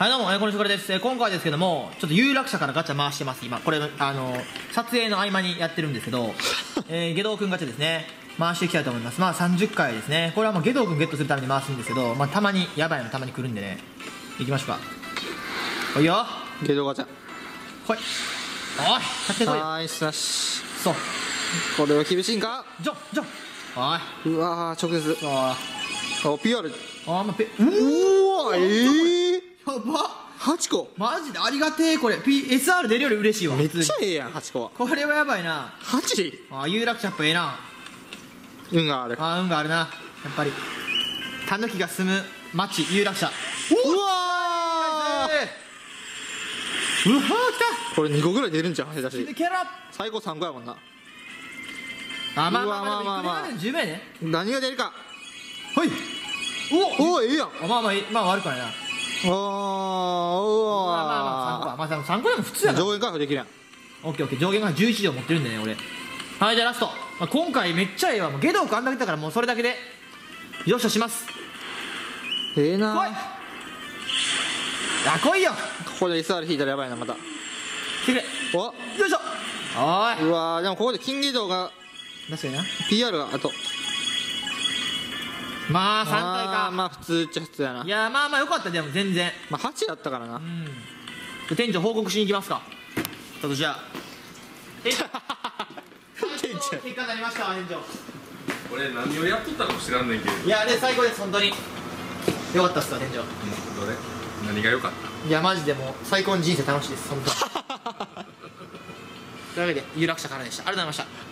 はいどうも、えーこんにちはです、えー今回ですけどもちょっと有楽者からガチャ回してます。今これあの撮影の合間にやってるんですけど、えー、下道くんガチャですね。回していきたいと思います。まあ30回ですね。これはもう下道くんゲットするために回すんですけど、まあ、たまにやばいのたまに来るんでね。行きましょうか。ほいよ。ゲドガチャ。ほい。おい買ってこい。ナイスなしそう。これは厳しいんか？ジョンジョ。ンおい。うわー直接。あお PR ーまあペううわえー、やば。8個マジで？ありがてえこれ。PSR 出るより嬉しいわ。めっちゃええやん8個は。これはやばいな。8? あー有楽者やっぱええな。運がある。あー運があるな。やっぱり。タヌキが住む町有楽者うわうわー来ーこれ2個ぐらい出るんじゃん下手し。最高3個やもんな。あまあまあまあまあまあまあ。まあまあ十分やね。何が出るか。ほい。おおおええやん。あまあまあまあ悪くないなあーうまあまあまあ3個わまあ3個でも普通やな上限開放できるやん。オッケーオッケー。上限が11錠持ってるんでね俺。はいじゃあラスト、まあ、今回めっちゃええわ。もうゲドウくあんだけだからもうそれだけで。よっしゃします。ええな来い。あ来いよ。ここで SR 引いたらやばいなまた。来てくれ。お。よいしょ。おーい。うわーでもここで金ゲドが確かにな。PR があとまあ3回あーかまあ普通っちゃ普通やな。いやまあまあよかったでも全然。まあ8やったからな。うん。店長報告しに行きますか。ちょっとじゃあ。店長結果になりましたわ店長。俺何をやっとったかも知らんねんけど。いやで最高です本当に。よかったっすわ店長。どれ？何が良かっいやマジでもう最高の人生楽しいです本当に。というわけで有楽者からでした。ありがとうございました